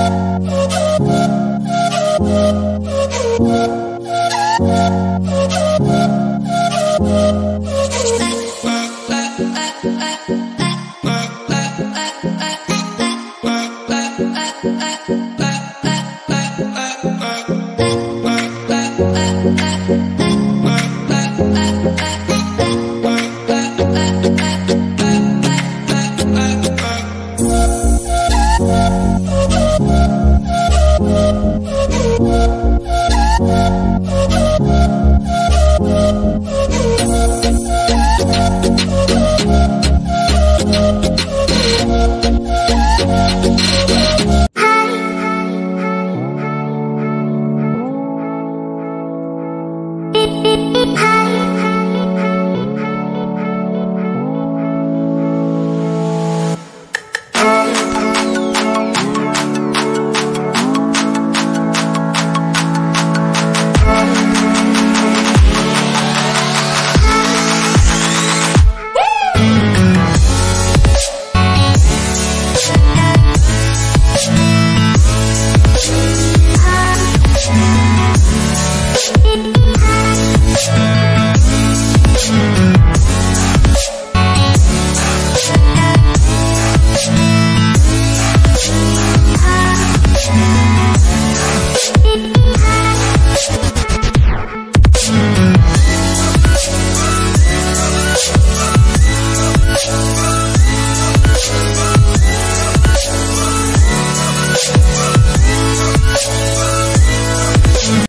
oh